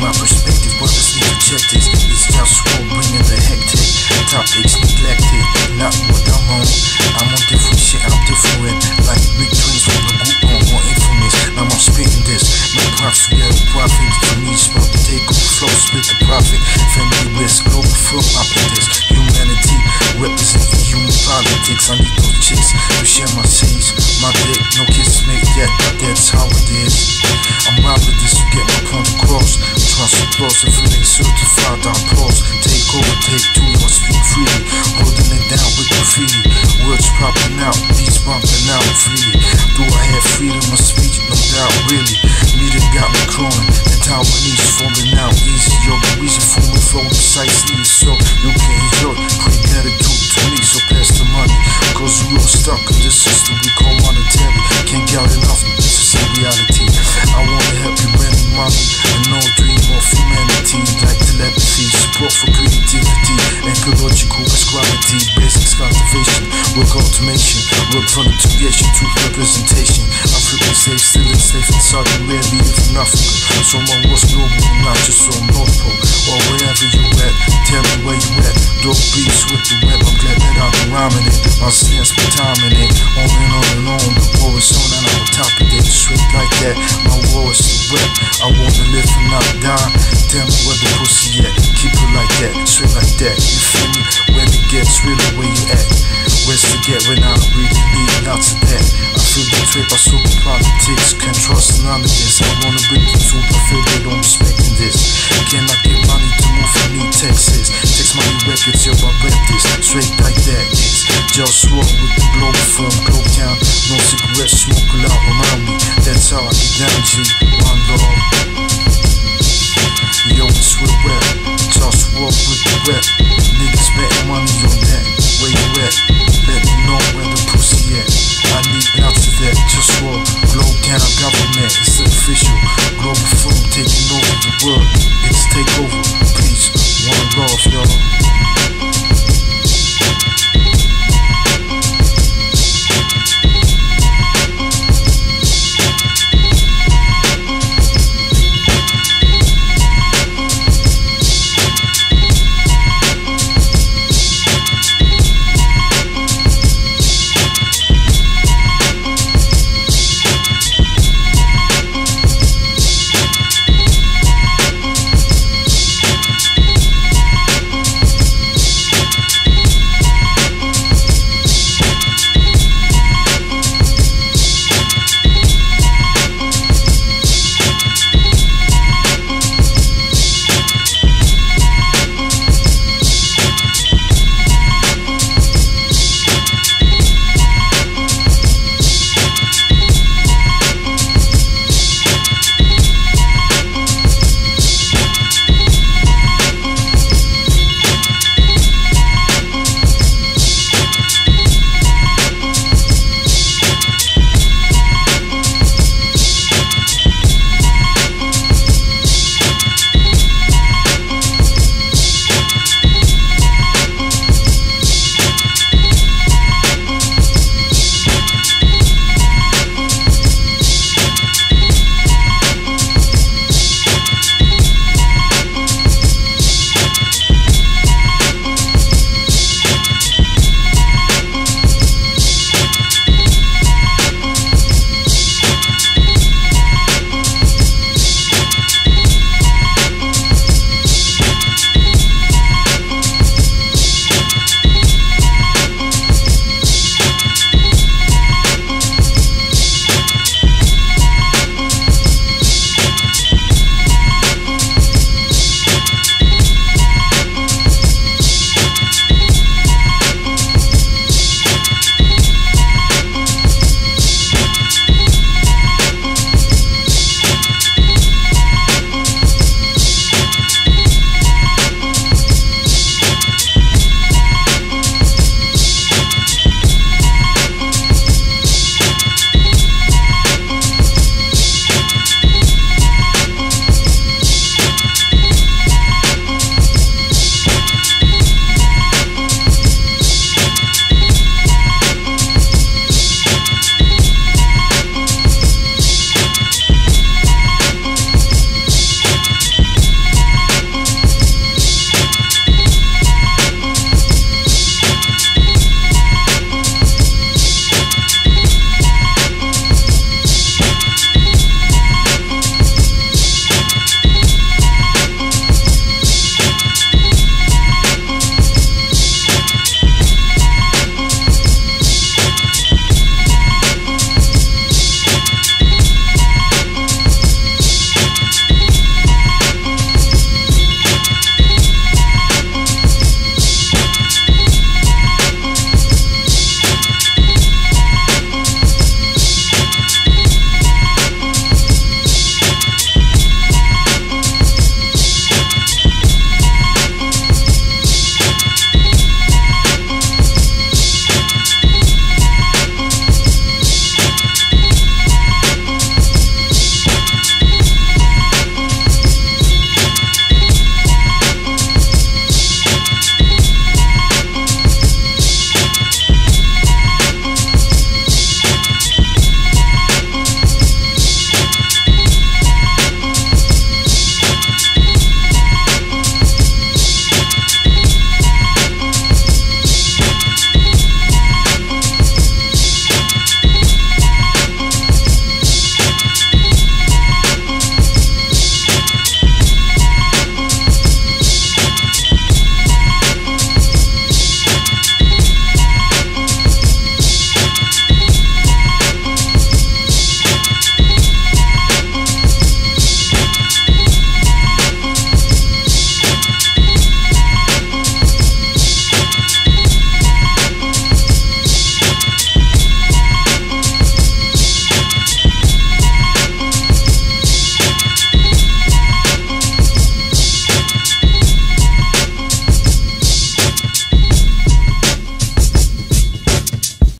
my perspective, brothers and check This town school bringing the hectic topics neglected. Not what I'm on. I'm on different shit, I'm different. Like big twins from the group on more infamous. Now I'm spitting this. No props, we have profit. For me, smoke to take over flow, split the profit. Family risk, global flow, I play this. Humanity, representing human politics. I need those chicks who share my seeds. My dick, no kids made yet, but that's how it is. Trust applause, if it ain't certified, I pause. Take over, take two, I speak freely. Holding it down with graffiti. Words popping out, beats bumping out freely. Do I have freedom of speech? No doubt, really. Meeting got me crawling. The Taiwanese falling out easy. Yo, the reason for me precisely is so automation, work volunteeration, truth representation. African safe, still in Saudi Arabia, from Africa. Someone was global, not just on North Pole or wherever you at. Tell me where you at. Dope beats with the web. I'm glad that I've been rhyming it. My stance been timing it. On and on and on. The war is on and I'm on top of it. Straight like that. My war is the rep. I wanna live and not die. Tell me where the pussy at. Keep it like that. Straight like that. You feel me? When it gets really where you at. Where's to get when I really of that. I feel betrayed by super politics. Can't trust none of this. I wanna the truth. I feel they don't respect this. Can I get money to move from New Texas? Text money records, yo, I rep this. Straight like that. It's just roll with the blow from Globetown. No cigarette smoke loud around me. That's how I get down, G. One love. Yo, it's with rap. Just walk with the rap. World. It's takeover. Peace. One love.